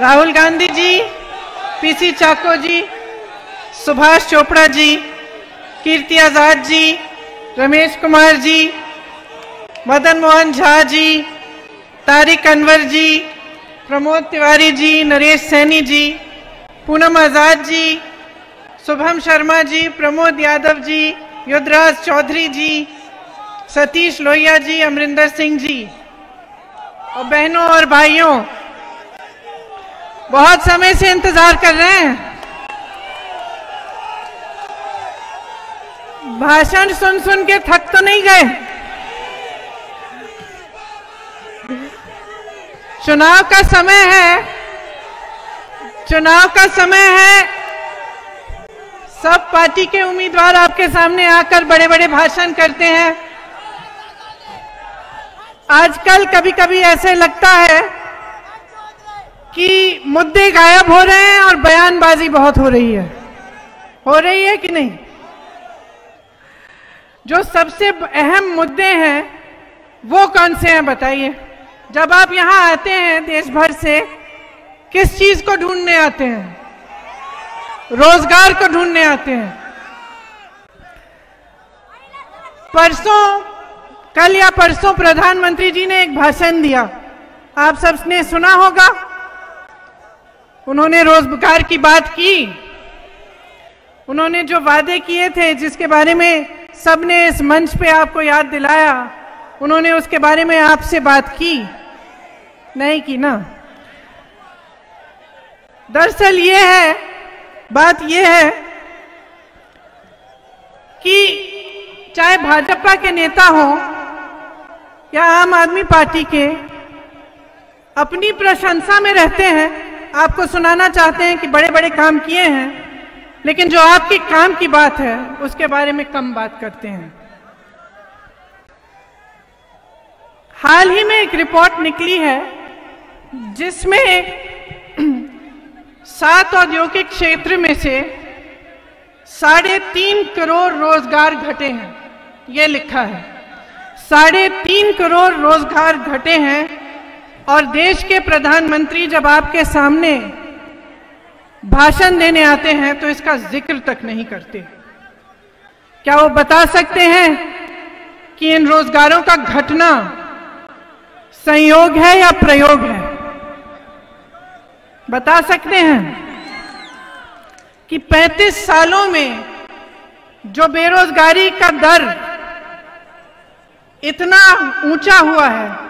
Rahul Gandhi ji PC Chacko ji, Subhash Chopra ji, Kirti Azad ji, Ramesh Kumar ji, Madan Mohan Jha ji, Tariq Anwar ji, Pramod Tiwari ji, Naresh Saini ji, Poonam Azad ji, Shubham Sharma ji, Pramod Yadav ji Yudhraj Chaudhary ji, Satish Lohia ji, Amarinder Singh ji. और बहनों और भाइयों बहुत समय से इंतज़ार कर रहे हैं। भाषण सुन सुन के थक तो नहीं गए? चुनाव का समय है। चुनाव का समय है। सब पार्टी के उम्मीदवार आपके सामने आकर बड़े बड़े भाषण करते हैं। आजकल कभी कभी ऐसे लगता है कि मुद्दे गायब हो रहे हैं और बयानबाजी बहुत हो रही है। हो रही है कि नहीं? जो सबसे अहम मुद्दे हैं, वो कौन से हैं बताइए? जब आप यहाँ आते हैं देश भर से, किस चीज़ को ढूँढने आते हैं? रोज़गार को ढूँढने आते हैं। परसों, कल या परसों प्रधानमंत्री जी ने एक भाषण दिया। आप सबने सुना होगा उन्होंने रोज़गार की बात की। उन्होंने जो वादे किए थे, जिसके बारे में सबने इस मंच पे आपको याद दिलाया, उन्होंने उसके बारे में आपसे बात की। नहीं की ना। दरअसल ये है, बात ये है कि चाहे भाजपा के नेता हो या आम आदमी पार्टी के, अपनी प्रशंसा में रहते हैं आपको सुनाना चाहते हैं कि बड़े बड़े काम किए हैं, लेकिन जो आपके काम की बात है, उसके बारे में कम बात करते हैं। हाल ही में एक रिपोर्ट निकली है, जिसमें सात औद्योगिक क्षेत्र में से साढ़े तीन करोड़ रोज़गार घटे हैं, ये लिखा है। साढ़े तीन करोड़ रोज़गार घटे हैं और देश के प्रधानमंत्री जब आपके सामने भाषण देने आते हैं तो इसका ज़िक्र तक नहीं करते। क्या वो बता सकते हैं कि इन रोजगारों का घटना संयोग है या प्रयोग है? बता सकते हैं कि 35 सालों में जो बेरोजगारी का दर इतना ऊँचा हुआ है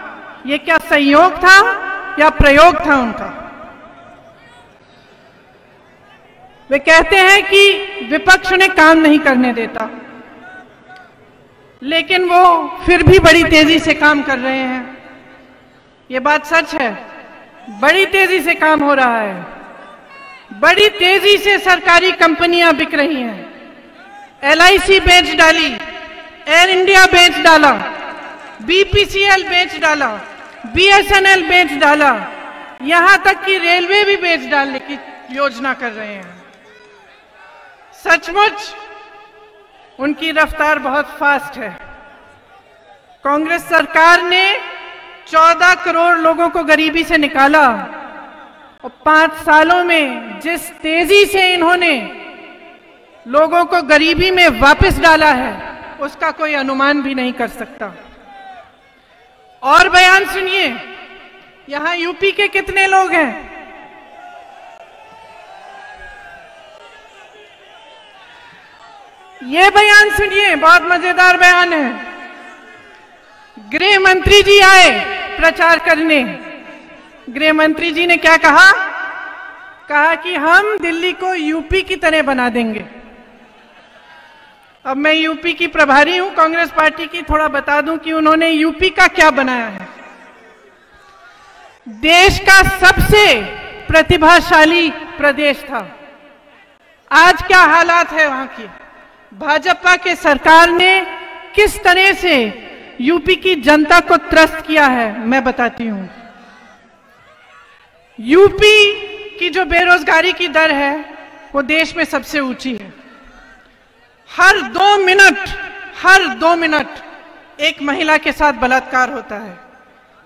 ये क्या संयोग था या प्रयोग था उनका? वे कहते हैं कि विपक्ष उन्हें काम नहीं करने देता, लेकिन वो फिर भी बड़ी तेज़ी से काम कर रहे हैं। ये बात सच है, बड़ी तेज़ी से काम हो रहा है, बड़ी तेज़ी से सरकारी कंपनियाँ बिक रही हैं। एलआईसी बेच डाली, एयर इंडिया बेच डाला, बीपीसीएल बेच डाला बीएसएनएल बेच डाला। यहाँ तक कि रेलवे भी बेच डालने की योजना कर रहे हैं। सचमुच, उनकी रफ्तार बहुत फास्ट है। कांग्रेस सरकार ने 14 करोड़ लोगों को गरीबी से निकाला और पाँच सालों में जिस तेज़ी से इन्होंने लोगों को गरीबी में वापस डाला है, उसका कोई अनुमान भी नहीं कर सकता। और बयान सुनिए। यहाँ यूपी के कितने लोग हैं? ये बयान सुनिए, बहुत मज़ेदार बयान है। गृह मंत्री जी आए प्रचार करने। गृह मंत्री जी ने क्या कहा? कहा कि हम दिल्ली को यूपी की तरह बना देंगे। अब मैं यूपी की प्रभारी हूँ, कांग्रेस पार्टी की थोड़ा बता दूँ कि उन्होंने यूपी का क्या बनाया है। देश का सबसे प्रतिभाशाली प्रदेश था। आज क्या हालात है वहाँ की? भाजपा के सरकार ने किस तरह से यूपी की जनता को त्रस्त किया है, मैं बताती हूँ। यूपी की जो बेरोजगारी की दर है, वो देश में सबसे ऊँची है। हर दो मिनट, हर दो मिनट एक महिला के साथ बलात्कार होता है।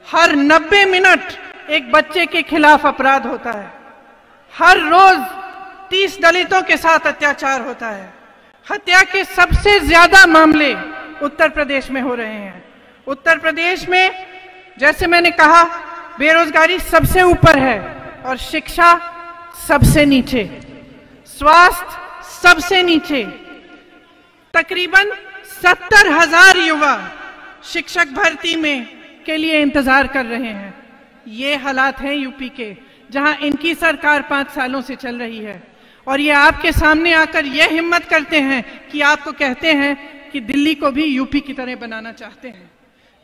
हर नब्बे मिनट एक बच्चे के खिलाफ अपराध होता है। हर रोज तीस दलितों के साथ अत्याचार होता है। हत्या के सबसे ज़्यादा मामले उत्तर प्रदेश में हो रहे हैं। उत्तर प्रदेश में, जैसे मैंने कहा, बेरोजगारी सबसे ऊपर है और शिक्षा सबसे नीचे। स्वास्थ्य सबसे नीचे। तकरीबन सत्तर हज़ार युवा शिक्षक भर्ती में के लिए इंतज़ार कर रहे हैं। ये हालात हैं यूपी के, जहाँ इनकी सरकार पाँच सालों से चल रही है। और ये आपके सामने आकर यह हिम्मत करते हैं कि आपको कहते हैं कि दिल्ली को भी यूपी की तरह बनाना चाहते हैं।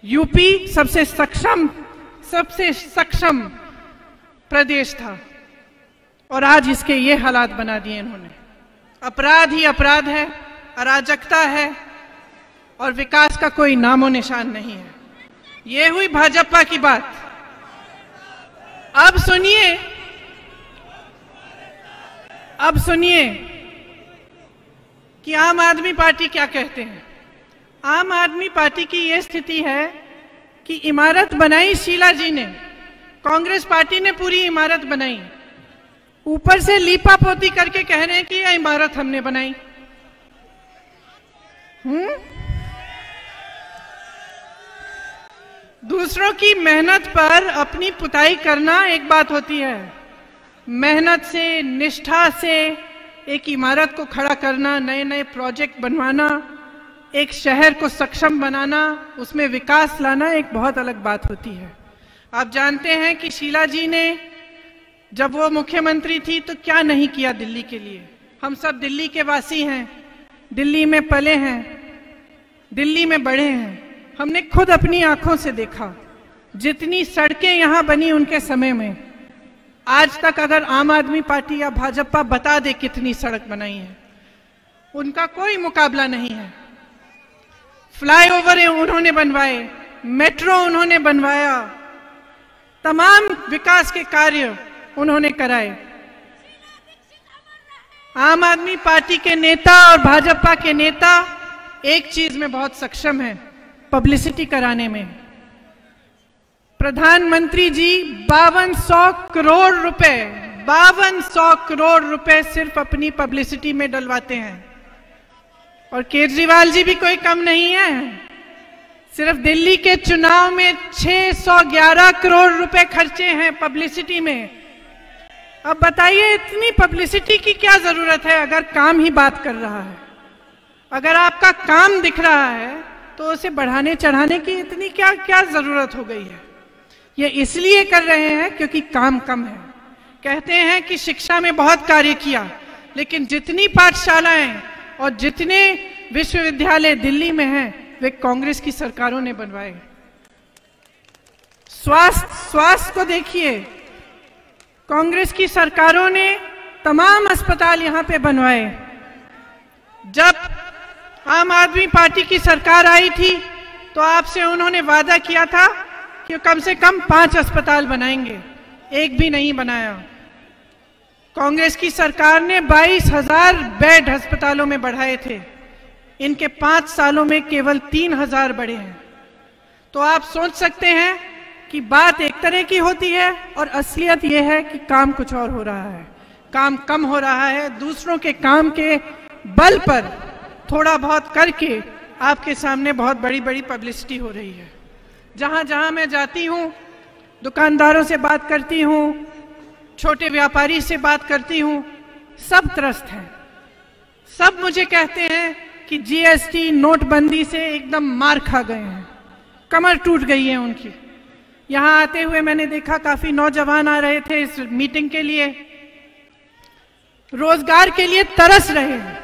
यूपी सबसे सक्षम सबसे सक्षम प्रदेश था। और आज इसके ये हालात बना दिए इन्होंने। अपराध ही अपराध है। अराजकता है और विकास का कोई नामो निशान नहीं है। ये हुई भाजपा की बात। अब सुनिए अब सुनिए कि आम आदमी पार्टी क्या कहते हैं। आम आदमी पार्टी की यह स्थिति है कि इमारत बनाई शीला जी ने, कांग्रेस पार्टी ने पूरी इमारत बनाई। ऊपर से लीपा पोती करके कह रहे हैं कि यह इमारत हमने बनाई। हम्म? दूसरों की मेहनत पर अपनी पुताई करना एक बात होती है। मेहनत से, निष्ठा से एक इमारत को खड़ा करना नए नए प्रोजेक्ट बनवाना, एक शहर को सक्षम बनाना, उसमें विकास लाना एक बहुत अलग बात होती है। आप जानते हैं कि शीला जी ने जब वो मुख्यमंत्री थी तो क्या नहीं किया दिल्ली के लिए? हम सब दिल्ली के वासी हैं, दिल्ली में पले हैं। दिल्ली में बड़े हैं। हमने खुद अपनी आँखों से देखा। जितनी सड़कें यहाँ बनी उनके समय में। आज तक अगर आम आदमी पार्टी या भाजपा बता दे कितनी सड़क बनाई है, उनका कोई मुकाबला नहीं है। फ्लाईओवर उन्होंने बनवाए, मेट्रो उन्होंने बनवाया, तमाम विकास के कार्य उन्होंने कराए। आम आदमी पार्टी के नेता और भाजपा के नेता एक चीज़ में बहुत सक्षम है पब्लिसिटी कराने में। प्रधानमंत्री जी, बावन सौ करोड़ रुपए, बावन सौ करोड़ रुपए सिर्फ़ अपनी पब्लिसिटी में डलवाते हैं। और केजरीवाल जी भी कोई कम नहीं है। सिर्फ़ दिल्ली के चुनाव में 611 करोड़ रुपए खर्चे हैं पब्लिसिटी में। अब बताइए, इतनी पब्लिसिटी की क्या ज़रूरत है, अगर काम ही बात कर रहा है? अगर आपका काम दिख रहा है तो उसे बढ़ाने चढ़ाने की इतनी क्या क्या ज़रूरत हो गई है? ये इसलिए कर रहे हैं क्योंकि काम कम है। कहते हैं कि शिक्षा में बहुत कार्य किया, लेकिन जितनी पाठशालाएँ और जितने विश्वविद्यालय दिल्ली में हैं, वे कांग्रेस की सरकारों ने बनवाए। स्वास्थ्य स्वास्थ्य को देखिए। कांग्रेस की सरकारों ने तमाम अस्पताल यहाँ पे बनवाए। जब आम आदमी पार्टी की सरकार आई थी तो आपसे उन्होंने वादा किया था कि कम से कम पाँच अस्पताल बनाएँगे, एक भी नहीं बनाया। कांग्रेस की सरकार ने बाईस हज़ार बेड अस्पतालों में बढ़ाए थे। इनके पाँच सालों में केवल तीन हज़ार बढ़े हैं। तो आप सोच सकते हैं कि बात एक तरह की होती है और असलियत यह है कि काम कुछ और हो रहा है। काम कम हो रहा है, दूसरों के काम के बल पर थोड़ा बहुत करके आपके सामने बहुत बड़ी बड़ी पब्लिसिटी हो रही है। जहाँ जहाँ मैं जाती हूँ, दुकानदारों से बात करती हूँ, छोटे व्यापारी से बात करती हूँ, सब त्रस्त हैं। सब मुझे कहते हैं कि जीएसटी नोटबंदी से एकदम मार खा गए हैं। कमर टूट गई है उनकी। यहाँ आते हुए मैंने देखा काफ़ी नौजवान आ रहे थे इस मीटिंग के लिए। रोज़गार के लिए तरस रहे हैं।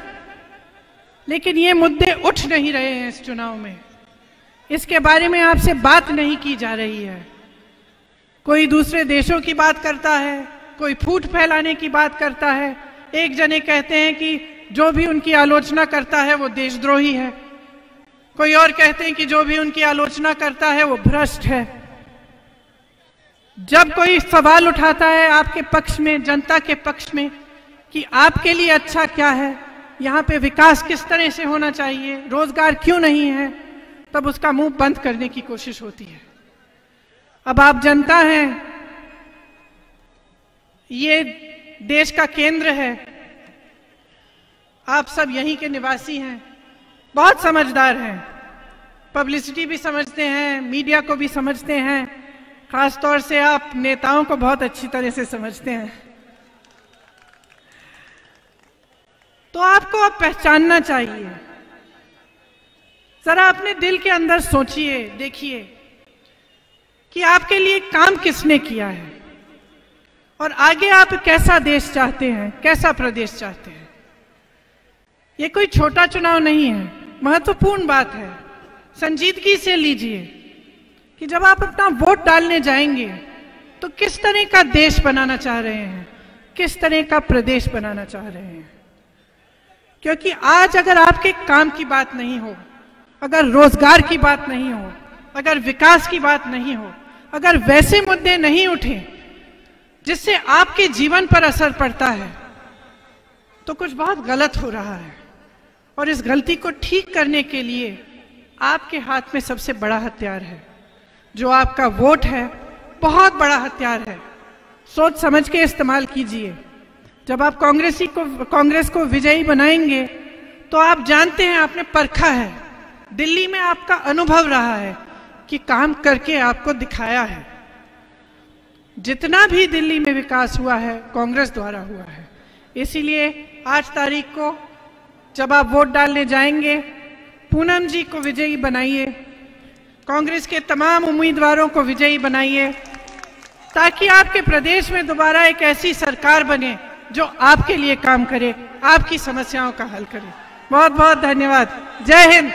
लेकिन ये मुद्दे उठ नहीं रहे हैं इस चुनाव में। इसके बारे में आपसे बात नहीं की जा रही है। कोई दूसरे देशों की बात करता है, कोई फूट फैलाने की बात करता है। एक जने कहते हैं कि जो भी उनकी आलोचना करता है वो देशद्रोही है। कोई और कहते हैं कि जो भी उनकी आलोचना करता है वो भ्रष्ट है। जब कोई सवाल उठाता है आपके पक्ष में, जनता के पक्ष में कि आपके लिए अच्छा क्या है यहाँ पे विकास किस तरह से होना चाहिए? रोज़गार क्यों नहीं है? तब उसका मुँह बंद करने की कोशिश होती है। अब आप जनता हैं। ये देश का केंद्र है। आप सब यहीं के निवासी हैं। बहुत समझदार हैं। पब्लिसिटी भी समझते हैं, मीडिया को भी समझते हैं। खास तौर से आप नेताओं को बहुत अच्छी तरह से समझते हैं। तो आपको अब पहचानना चाहिए। जरा अपने दिल के अंदर सोचिए, देखिए कि आपके लिए काम किसने किया है और आगे आप कैसा देश चाहते हैं, कैसा प्रदेश चाहते हैं। ये कोई छोटा चुनाव नहीं है, महत्वपूर्ण बात है। संजीदगी से लीजिए कि जब आप अपना वोट डालने जाएँगे तो किस तरह का देश बनाना चाह रहे हैं, किस तरह का प्रदेश बनाना चाह रहे हैं। क्योंकि आज अगर आपके काम की बात नहीं हो, अगर रोज़गार की बात नहीं हो, अगर विकास की बात नहीं हो, अगर वैसे मुद्दे नहीं उठे जिससे आपके जीवन पर असर पड़ता है तो कुछ बहुत गलत हो रहा है। और इस गलती को ठीक करने के लिए आपके हाथ में सबसे बड़ा हथियार है। जो आपका वोट है, बहुत बड़ा हथियार है। सोच समझ के इस्तेमाल कीजिए। जब आप कांग्रेसी को, कांग्रेस को विजयी बनाएँगे तो आप जानते हैं आपने परखा है। दिल्ली में आपका अनुभव रहा है कि काम करके आपको दिखाया है। जितना भी दिल्ली में विकास हुआ है, कांग्रेस द्वारा हुआ है। इसीलिए आज तारीख को जब आप वोट डालने जाएँगे, पूनम जी को विजयी बनाइए, कांग्रेस के तमाम उम्मीदवारों को विजयी बनाइए, ताकि आपके प्रदेश में दोबारा एक ऐसी सरकार बने जो आपके लिए काम करे, आपकी समस्याओं का हल करे। बहुत बहुत धन्यवाद। जय हिंद।